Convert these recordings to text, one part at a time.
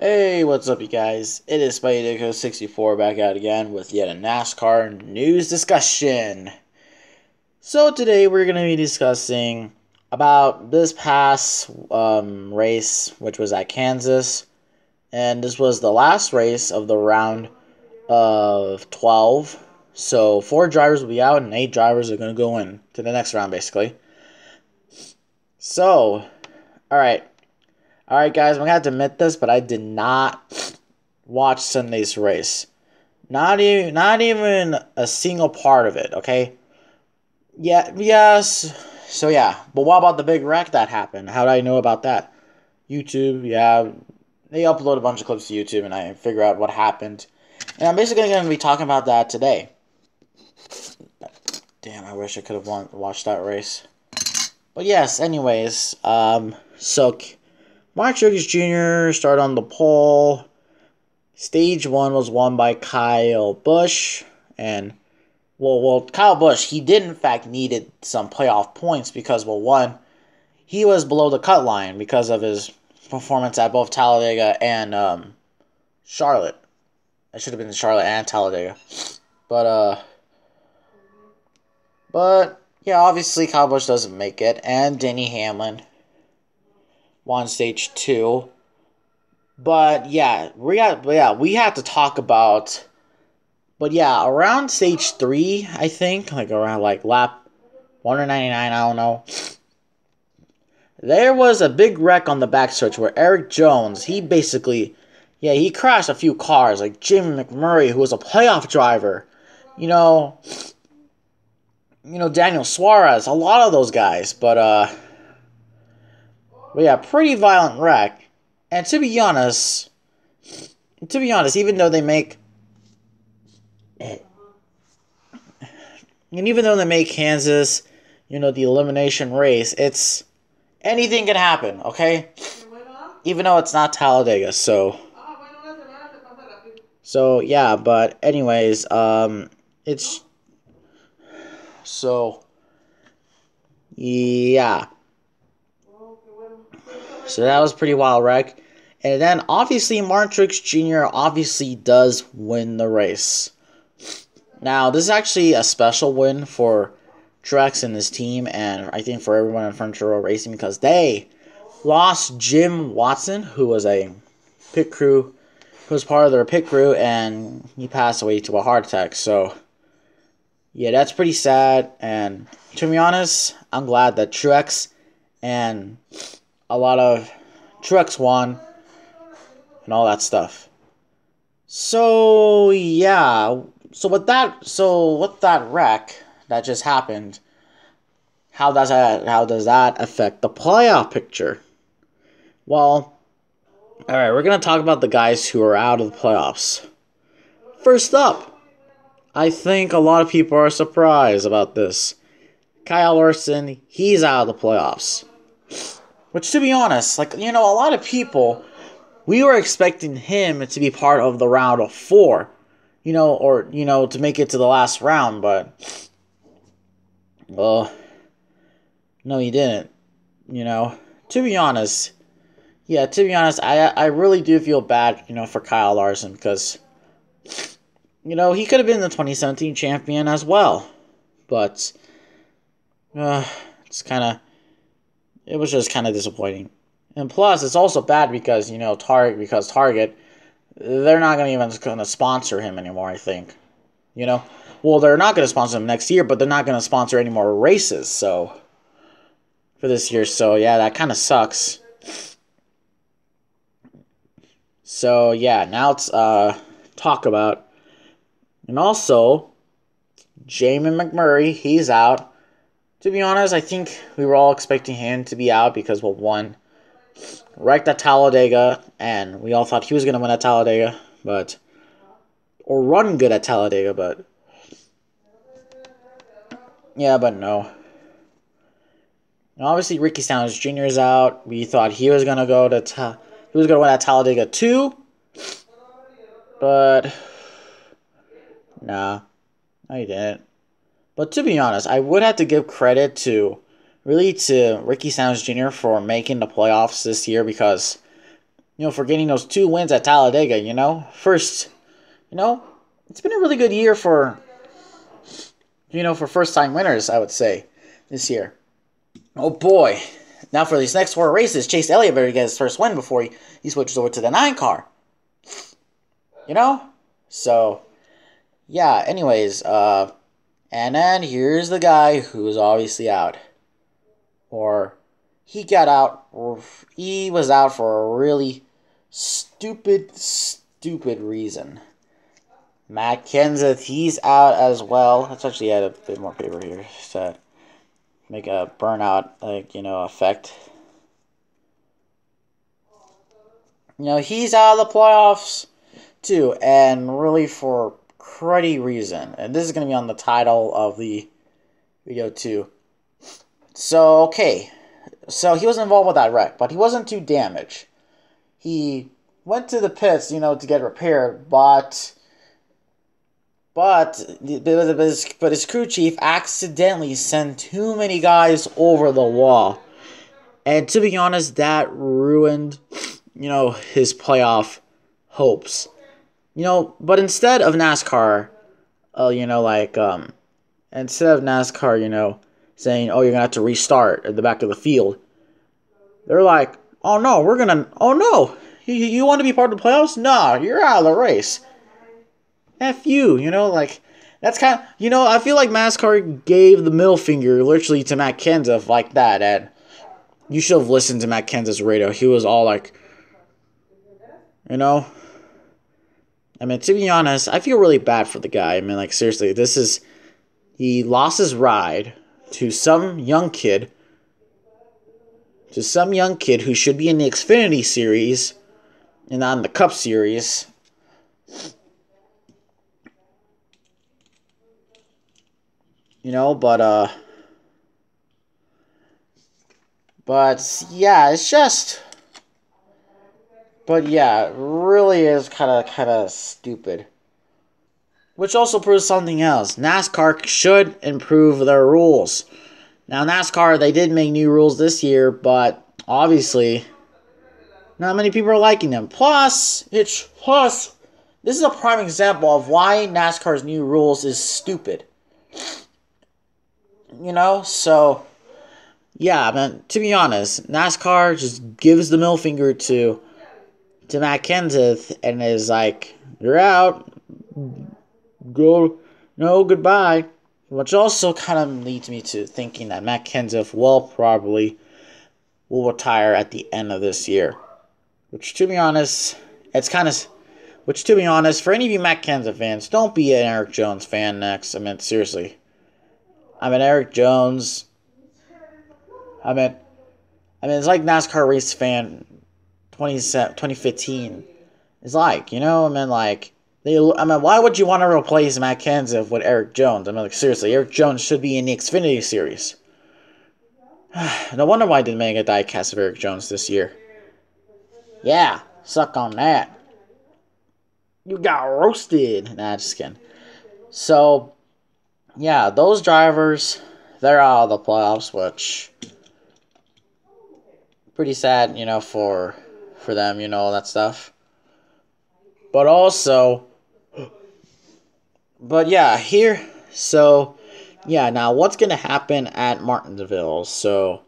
Hey, what's up, you guys? It is SpideyDitko64 back out again with yet a NASCAR news discussion. So, today we're going to be discussing about this past um, race, which was at Kansas. And this was the last race of the round of 12. So, four drivers will be out, and eight drivers are going to go in to the next round, basically. So, alright. Alright, guys, I'm gonna have to admit this, but I did not watch Sunday's race. Not even not even a single part of it, okay? Yeah, yes. So yeah. But what about the big wreck that happened? How did I know about that? YouTube, yeah. They upload a bunch of clips to YouTube and I figure out what happened. And I'm basically gonna be talking about that today. Damn, I wish I could have watched that race. But yes, anyways, um, so Mark Truex Jr. started on the pole. Stage one was won by Kyle Busch, and well, well, Kyle Busch he did in fact needed some playoff points because well, one, he was below the cut line because of his performance at both Talladega and um, Charlotte. It should have been Charlotte and Talladega, but uh, but yeah, obviously Kyle Busch doesn't make it, and Denny Hamlin on stage two. But yeah, we got yeah, we had to talk about but yeah, around stage three, I think, like around like lap 199, I don't know. There was a big wreck on the backstretch where Erik Jones, he basically yeah, he crashed a few cars, like Jim McMurray, who was a playoff driver. You know, you know, Daniel Suarez, a lot of those guys, but uh but yeah, pretty violent wreck. And to be honest, to be honest, even though they make and even though they make Kansas, you know, the elimination race, it's anything can happen, okay? Even though it's not Talladega, so so yeah, but anyways, um it's so yeah. So that was pretty wild wreck. And then obviously Martin Truex Jr. obviously does win the race. Now this is actually a special win for Truex and his team, and I think for everyone in Furniture Row Racing because they lost Jim Watson, who was a pit crew, who was part of their pit crew, and he passed away to a heart attack. So yeah, that's pretty sad. And to be honest, I'm glad that Truex and a lot of Truex won and all that stuff. So yeah, so with that, so with that wreck that just happened, how does that how does that affect the playoff picture? Well, all right, we're gonna talk about the guys who are out of the playoffs. First up, I think a lot of people are surprised about this. Kyle Larson, he's out of the playoffs. Which, to be honest, like, you know, a lot of people, we were expecting him to be part of the round of four, you know, or, you know, to make it to the last round, but, well, no, he didn't, you know. To be honest, yeah, to be honest, I, I really do feel bad, you know, for Kyle Larson because, you know, he could have been the 2017 champion as well, but, uh, it's kind of it was just kind of disappointing. And plus, it's also bad because you know Target because Target, they're not gonna even gonna sponsor him anymore. I think, you know, well they're not gonna sponsor him next year, but they're not gonna sponsor any more races. So for this year, so yeah, that kind of sucks. So yeah, now let's uh talk about, and also, Jamie McMurray, he's out. To be honest, I think we were all expecting him to be out because, well, one, wrecked at Talladega, and we all thought he was going to win at Talladega, but. Or run good at Talladega, but. Yeah, but no. And obviously, Ricky Stenhouse Jr. is out. We thought he was going to go to. Ta- he was going to win at Talladega too. But. Nah. He didn't. But to be honest, I would have to give credit to really to Ricky Stenhouse Jr. for making the playoffs this year because you know, for getting those two wins at Talladega, you know? First, you know, it's been a really good year for, you know, for first time winners, I would say, this year. Oh boy. Now for these next four races, Chase Elliott better get his first win before he, he switches over to the 9 car. You know? So, yeah, anyways, uh, and then here's the guy who's obviously out. Or he got out, he was out for a really stupid, stupid reason. Matt Kenseth, he's out as well. Let's actually add a bit more paper here to make a burnout, like, you know, effect. You know, he's out of the playoffs too, and really for cruddy reason. And this is going to be on the title of the video too. So, okay. So he was involved with that wreck, but he wasn't too damaged. He went to the pits, you know, to get repaired, but but but his, but his crew chief accidentally sent too many guys over the wall. And to be honest, that ruined, you know, his playoff hopes. You know, but instead of NASCAR, uh, you know, like um, instead of NASCAR, you know, saying, "Oh, you're gonna have to restart at the back of the field," they're like, "Oh no, we're gonna. Oh no, you, you want to be part of the playoffs? Nah, you're out of the race. F you, you know, like, that's kind of, you know, I feel like NASCAR gave the middle finger literally to Matt Kenseth like that, and you should have listened to Matt Kenseth's radio. He was all like, you know, I mean, to be honest, I feel really bad for the guy. I mean, like, seriously, this is, he lost his ride to some young kid, to some young kid who should be in the Xfinity series and on the Cup Series. You know, but uh but yeah, it's just but yeah, really is kind of kind of stupid. Which also proves something else. NASCAR should improve their rules. Now NASCAR they did make new rules this year, but obviously not many people are liking them. Plus, it's plus this is a prime example of why NASCAR's new rules is stupid. You know, so yeah, man. To be honest, NASCAR just gives the middle finger to to Matt Kenseth and is like, "You're out. Go, no, goodbye." Which also kind of leads me to thinking that Matt Kenseth will probably will retire at the end of this year. Which, to be honest, it's kind of. Which, to be honest, for any of you Matt Kenseth fans, don't be an Erik Jones fan next. I mean, seriously. I'm an Erik Jones. I mean, I mean, it's like NASCAR race fan 20, 2015 is like, you know? I mean, like, they, I mean, why would you want to replace Matt Kenseth with Erik Jones? I mean, like, seriously, Erik Jones should be in the Xfinity Series. no wonder why I didn't make a diecast of Erik Jones this year. Yeah, suck on that. You got roasted. Nah, just kidding. So, yeah, those drivers, they're out of the playoffs, which pretty sad, you know, for for them, you know, all that stuff. But also, but yeah, here, so yeah, now what's gonna happen at Martinsville? So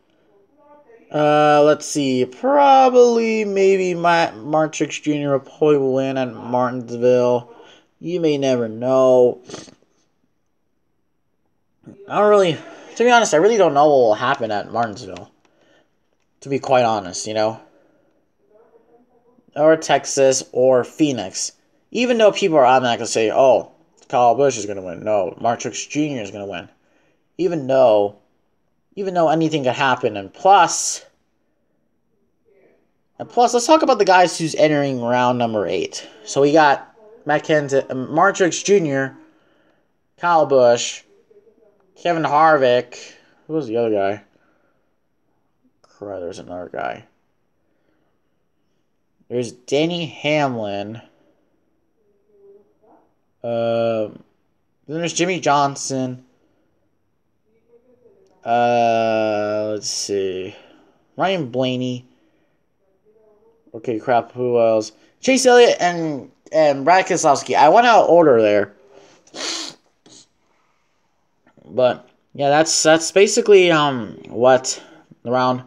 uh, let's see. Probably, maybe Matt Martrix Jr. will probably win at Martinsville. You may never know. I don't really, to be honest, I really don't know what will happen at Martinsville. To be quite honest, you know. Or Texas or Phoenix. Even though people are automatically say, oh, Kyle Busch is going to win. No, Martrix Jr. is going to win. Even though even though anything could happen. And plus, and plus, let's talk about the guys who's entering round number eight. So we got Kenseth, uh, Martrix Jr., Kyle Busch, Kevin Harvick. Who was the other guy? Crap, there's another guy. There's Denny Hamlin. Uh, then there's Jimmie Johnson. Uh, let's see. Ryan Blaney. Okay, crap. Who else? Chase Elliott and and Brad Keselowski. I went out order there, but yeah, that's that's basically um what the round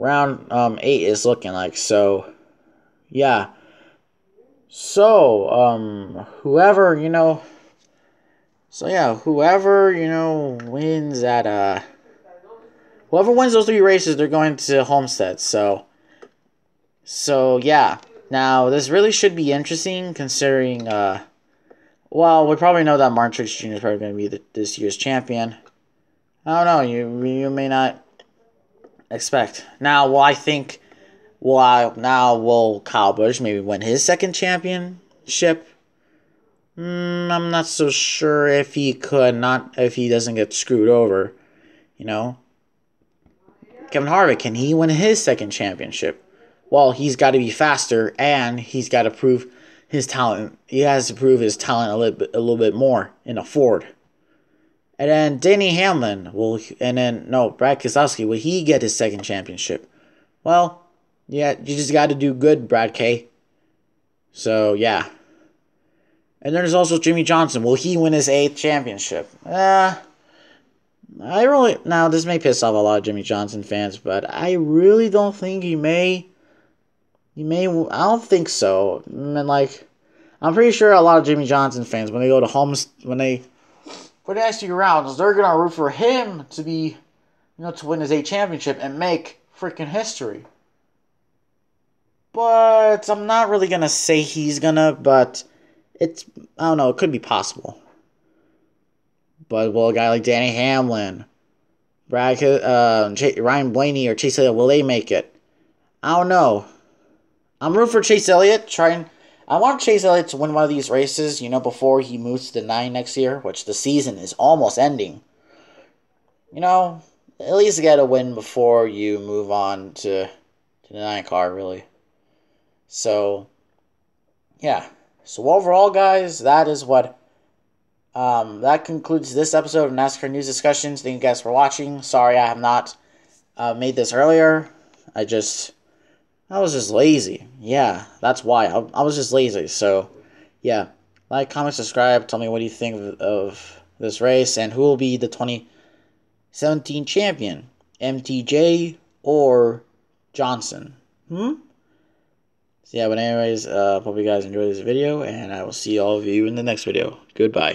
round um eight is looking like. So yeah. So um whoever you know. So yeah, whoever you know wins at uh. Whoever wins those three races, they're going to Homestead. So. So yeah. Now this really should be interesting considering uh. Well, we probably know that Martin Truex Jr. is probably going to be the, this year's champion. I don't know. You you may not expect. Now, well, I think. Well, now will Kyle Busch maybe win his second championship? Mm, I'm not so sure if he could. Not if he doesn't get screwed over. You know. Kevin Harvick can he win his second championship? Well, he's got to be faster and he's got to prove his talent. He has to prove his talent a little bit, a little bit more in a Ford. And then Denny Hamlin will, and then no Brad Keselowski will he get his second championship? Well, yeah, you just got to do good, Brad K. So yeah. And then there's also Jimmie Johnson. Will he win his eighth championship? Uh, I really now this may piss off a lot of Jimmie Johnson fans, but I really don't think he may. He may. I don't think so. I mean, like, I'm pretty sure a lot of Jimmie Johnson fans when they go to homes when they for the next few rounds, they're gonna root for him to be, you know, to win his eighth championship and make freaking history. But I'm not really gonna say he's gonna, but it's I don't know, it could be possible. But will a guy like Danny Hamlin, Brad, uh, Ryan Blaney, or Chase Elliott will they make it? I don't know. I'm rooting for Chase Elliott. Trying, I want Chase Elliott to win one of these races. You know, before he moves to the nine next year, which the season is almost ending. You know, at least get a win before you move on to to the nine car, really. So, yeah. So overall, guys, that is what. Um, that concludes this episode of NASCAR News Discussions. Thank you guys for watching. Sorry I have not uh, made this earlier. I just I was just lazy. Yeah, that's why. I, I was just lazy. So, yeah. Like, comment, subscribe. Tell me what do you think of, of this race and who will be the 2017 champion. MTJ or Johnson. Hmm? So, yeah, but anyways, uh, hope you guys enjoyed this video, and I will see all of you in the next video. Goodbye.